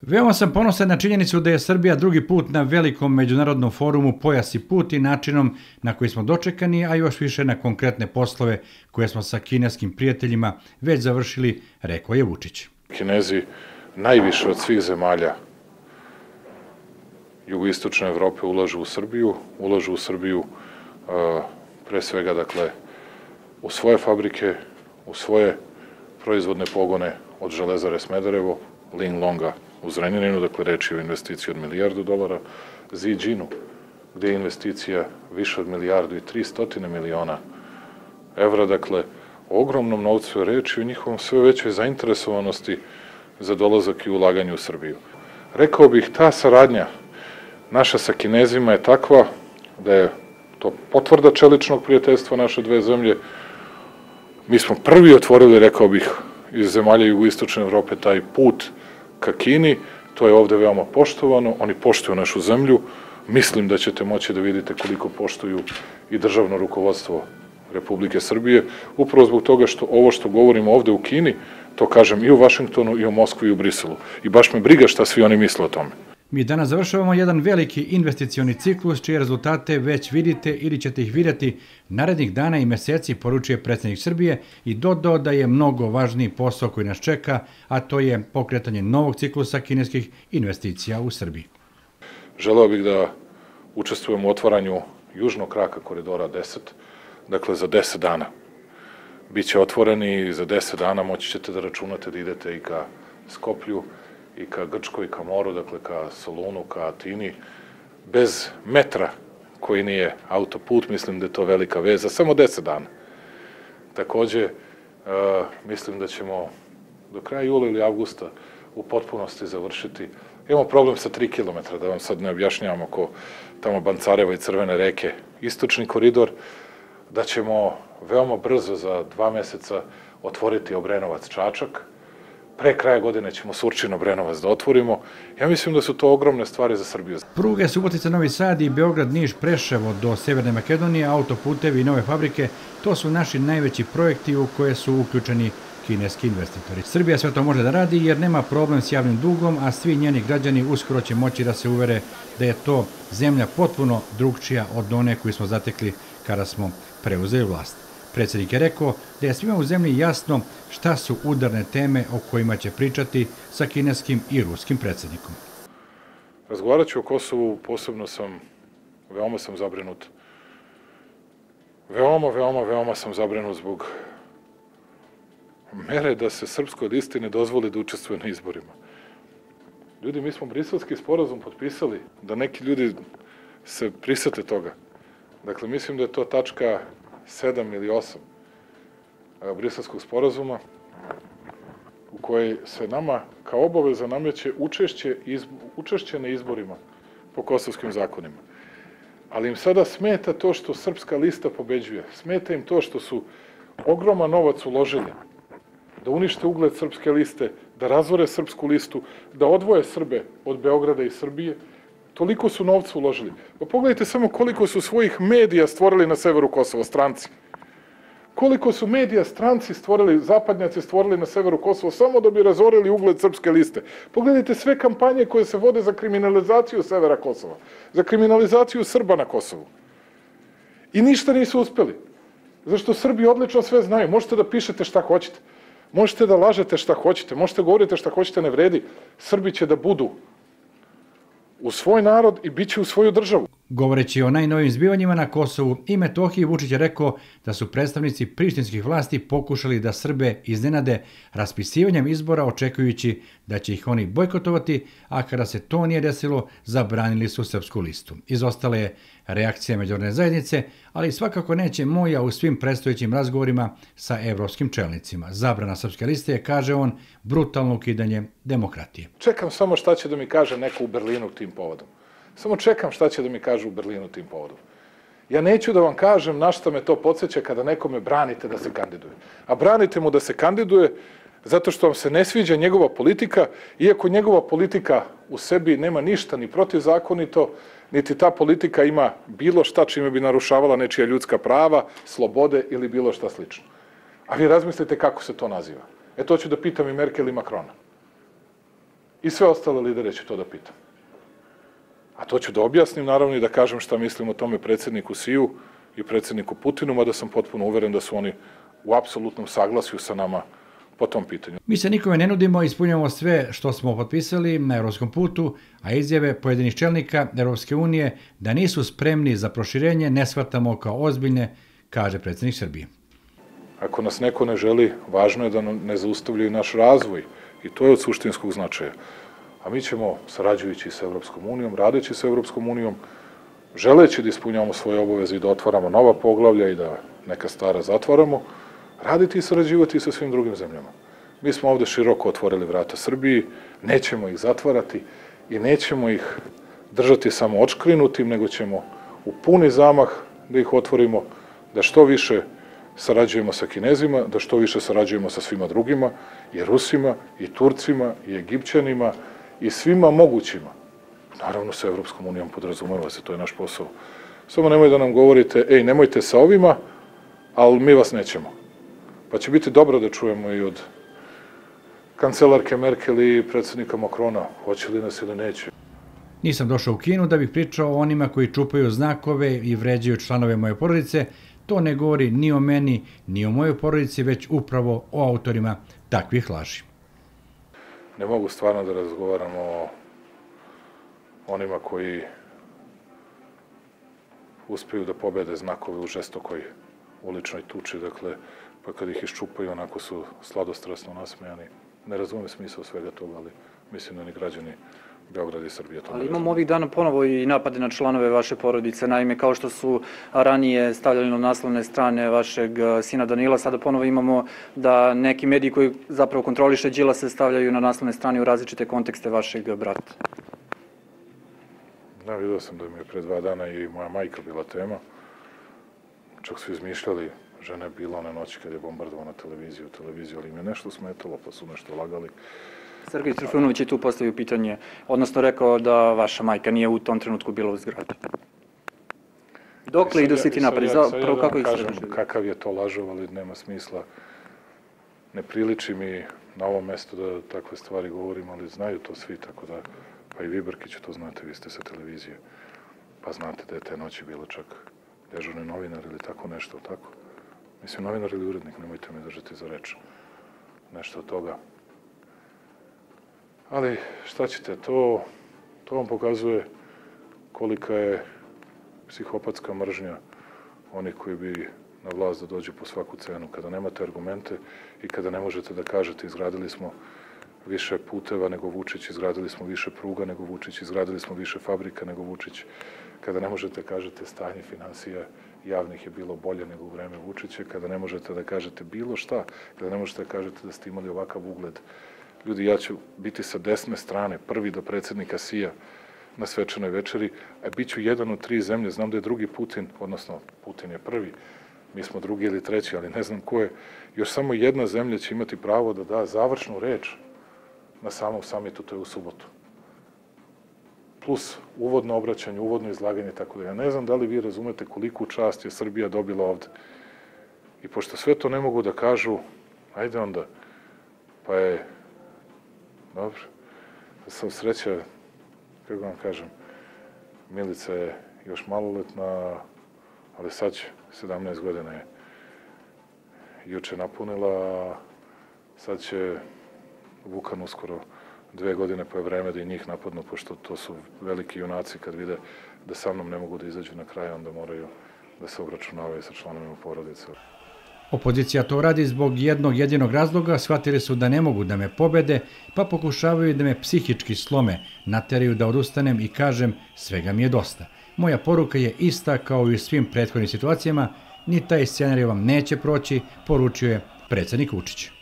Veoma sam ponosan na činjenicu da je Srbija drugi put na velikom međunarodnom forumu Pojas i put i načinom na koji smo dočekani, a još više na konkretne poslove koje smo sa kineskim prijateljima već završili, rekao je Vučić. Kinezi najviše od svih zemalja jugoistočne Evrope ulažu u Srbiju, ulažu u Srbiju pre svega dakle u svoje fabrike, u svoje proizvodne pogone od Železare Smederevo, Linglonga u Zrenjaninu, dakle reč je o investiciji od milijardu dolara, Ziđinu, gde je investicija više od milijardu i 300 miliona evra, dakle ogromnom novcu je reč i o njihovom sve većoj zainteresovanosti za dolazak i ulaganje u Srbiju. Rekao bih, ta saradnja naša sa Kinezima je takva da je to potvrda čeličnog prijateljstva naše dve zemlje. Mi smo prvi otvorili, rekao bih, iz zemalja jugoistočne Evrope taj put ka Kini, to je ovde veoma poštovano, oni poštuju našu zemlju, mislim da ćete moći da vidite koliko poštuju i državno rukovodstvo Republike Srbije, upravo zbog toga što ovo što govorimo ovde u Kini, to kažem i u Vašingtonu, i u Moskvi, i u Briselu. I baš me briga šta svi oni misle o tome. Mi danas završavamo jedan veliki investicioni ciklus čije rezultate već vidite ili ćete ih vidjeti narednih dana i meseci, poručuje predsednik Srbije i dodao da je mnogo važniji posao koji nas čeka, a to je pokretanje novog ciklusa kineskih investicija u Srbiji. Želeo bih da učestvujem u otvaranju južnog kraka koridora 10, dakle za 10 dana. Biće otvoreni i za 10 dana moći ćete da računate da idete i ka Skoplju, i ka Grčkoj, ka moru, dakle ka Solunu, ka Atini, bez metra koji nije autoput, mislim da je to velika veza, samo 10 dana. Takođe, e, mislim da ćemo do kraja jula ili avgusta u potpunosti završiti. Imamo problem sa 3 km, da vam sad ne objašnjavamo oko tamo Bancareva i Crvene reke, istočni koridor, da ćemo veoma brzo za dva meseca otvoriti Obrenovac Čačak, pre kraja godine ćemo Surčino Brenovac da otvorimo. Ja mislim da su to ogromne stvari za Srbiju. Pruge Subotica Novi Sad i Beograd Niš Preševo do Severne Makedonije, autoputevi i nove fabrike, to su naši najveći projekti u koje su uključeni kineski investitori. Srbija sve to može da radi jer nema problem s javnim dugom, a svi njeni građani uskoro će moći da se uvere da je to zemlja potpuno drugčija od one koju smo zatekli kada smo preuzeli vlast. Predsednik je rekao da je svima u zemlji jasno šta su udarne teme o kojima će pričati sa kineskim i ruskim predsednikom. Razgovarat ću o Kosovu, posebno sam, veoma sam zabrinut. Veoma, veoma, veoma sam zabrinut zbog mere da se srpskoj listi ne dozvoli da učestvuje na izborima. Ljudi, mi smo briselski sporazum potpisali, da neki ljudi se prisete toga. Dakle, mislim da je to tačka 7 ili 8 briselskog sporazuma u kojoj se nama kao obaveza nameće učešće, učešće na izborima po kosovskim zakonima. Ali im sada smeta to što srpska lista pobeđuje. Smeta im to što su ogroman novac uložili da unište ugled srpske liste, da razvore srpsku listu, da odvoje Srbe od Beograda i Srbije. Toliko su novca uložili. Pa pogledajte samo koliko su svojih medija stvorili na severu Kosova, stranci. Koliko su medija stranci stvorili, zapadnjaci stvorili na severu Kosova samo da bi razorili ugled srpske liste. Pogledajte sve kampanje koje se vode za kriminalizaciju severa Kosova, za kriminalizaciju Srba na Kosovu. I ništa nisu uspeli. Zašto Srbi odlično sve znaju. Možete da pišete šta hoćete. Možete da lažete šta hoćete. Možete da govorite šta hoćete, ne vredi. Srbi će da budu u svoj narod i bit će u svoju državu. Govoreći o najnovim zbivanjima na Kosovu i Metohiji, Vučić je rekao da su predstavnici prištinskih vlasti pokušali da Srbe iznenade raspisivanjem izbora očekujući da će ih oni bojkotovati, a kada se to nije desilo, zabranili su srpsku listu. Izostale je reakcija međunarodne zajednice, ali svakako neće moja u svim predstojećim razgovorima sa evropskim čelnicima. Zabrana srpske liste je, kaže on, brutalno ukidanje demokratije. Čekam samo šta će da mi kaže neko u Berlinu tim povodom. Samo čekam šta će da mi kažu u Berlinu tim povodom. Ja neću da vam kažem na šta me to podsjeća kada nekome branite da se kandiduje. A branite mu da se kandiduje zato što vam se ne sviđa njegova politika, iako njegova politika u sebi nema ništa ni protivzakonito, niti ta politika ima bilo šta čime bi narušavala nečija ljudska prava, slobode ili bilo šta slično. A vi razmislite kako se to naziva. E to ću da pitam i Merkel i Makrona. I sve ostale lidere ću to da pitam. A to ću da objasnim, naravno, i da kažem šta mislim o tome predsedniku Siju i predsedniku Putinu, mada sam potpuno uveren da su oni u apsolutnom saglasju sa nama po tom pitanju. Mi se nikome ne nudimo, ispunjamo sve što smo potpisali na evropskom putu, a izjave pojedinih čelnika Evropske unije da nisu spremni za proširenje ne shvatamo kao ozbiljne, kaže predsednik Srbije. Ako nas neko ne želi, važno je da ne zaustavljaju naš razvoj i to je od suštinskog značaja. A mi ćemo, sarađujući sa Evropskom unijom, radeći sa Evropskom unijom, želeći da ispunjavamo svoje obaveze i da otvaramo nova poglavlja i da neka stara zatvaramo, raditi i sarađivati sa svim drugim zemljama. Mi smo ovde široko otvorili vrata Srbiji, nećemo ih zatvarati i nećemo ih držati samo očkrinutim, nego ćemo u puni zamah da ih otvorimo, da što više sarađujemo sa Kinezima, da što više sarađujemo sa svima drugima, i Rusima, i Turcima, i Egipćanima, i svima mogućima. Naravno, sa Evropskom unijom podrazumeva se, to je naš posao. Samo nemoj da nam govorite, ej, nemojte sa ovima, ali mi vas nećemo. Pa će biti dobro da čujemo i od kancelarke Merkel i predsednika Makrona, hoće li nas ili neće. Nisam došao u Kinu da bih pričao o onima koji čupaju znakove i vređaju članove moje porodice, to ne govori ni o meni, ni o mojoj porodici, već upravo o autorima takvih laži. Ne mogu stvarno da razgovaramo o onima koji uspeju da pobede znakove u žestokoj uličnoj tuči, dakle, pa kad ih iščupaju, onako su sladostrasno nasmejani. Ne razumem smisao svega toga, ali mislim da ni građani Beograd i Srbije to Ali imamo ovih dana ponovo i napade na članove vaše porodice. Naime, kao što su ranije stavljali na naslovne strane vašeg e, sina Danila, sada ponovo imamo da neki mediji koji zapravo kontroliše Đila se stavljaju na naslovne strane u različite kontekste vašeg brata. Da, vidio sam da mi je pre dva dana i moja majka bila tema. Čak su izmišljali žena je bila one noći kad je bombardovana televiziju, televiziju, ali im je nešto smetalo, pa su nešto lagali. Sergej Trifunović je tu postavio pitanje, odnosno rekao da vaša majka nije u tom trenutku bila u zgradi. Dokle idu svi ti napadi? Prvo da kako ih kažem kakav je to lažov, ali nema smisla. Ne priliči mi na ovom mestu da takve stvari govorim, ali znaju to svi, tako da, pa i vi Brkiću to znate, vi ste sa televizije, pa znate da je te noći bilo čak dežurni novinar ili tako nešto, tako? Mislim, novinar ili urednik, nemojte me držati za reč. Nešto od toga. Ali, šta ćete, to, to vam pokazuje kolika je psihopatska mržnja onih koji bi na vlast da dođu po svaku cenu. Kada nemate argumente i kada ne možete da kažete izgradili smo više puteva nego Vučić, izgradili smo više pruga nego Vučić, izgradili smo više fabrika nego Vučić. Kada ne možete da kažete stanje financija javnih je bilo bolje nego u vreme Vučića, kada ne možete da kažete bilo šta, kada ne možete da kažete da ste imali ovakav ugled. Ljudi, ja ću biti sa desne strane, prvi do predsednika Sija na svečanoj večeri, a bit ću jedan od tri zemlje, znam da je drugi Putin, odnosno Putin je prvi, mi smo drugi ili treći, ali ne znam ko je, još samo jedna zemlja će imati pravo da da završnu reč na samom samitu, to je u subotu. Plus uvodno obraćanje, uvodno izlaganje, tako da. Ja ne znam da li vi razumete koliku čast je Srbija dobila ovde. I pošto sve to ne mogu da kažu, ajde onda, pa je, dobro, da sam sreća, kako vam kažem, Milica je još maloletna, ali sad će, 17 godina je juče napunila, sad će Vukan uskoro dve godine pa je vreme da i njih napadnu, pošto to su veliki junaci kad vide da sa mnom ne mogu da izađu na kraj, onda moraju da se obračunavaju sa članovima porodice. Opozicija to radi zbog jednog jedinog razloga, shvatili su da ne mogu da me pobede, pa pokušavaju da me psihički slome, nateraju da odustanem i kažem svega mi je dosta. Moja poruka je ista kao i u svim prethodnim situacijama, ni taj scenarij vam neće proći, poručuje predsednik Vučić.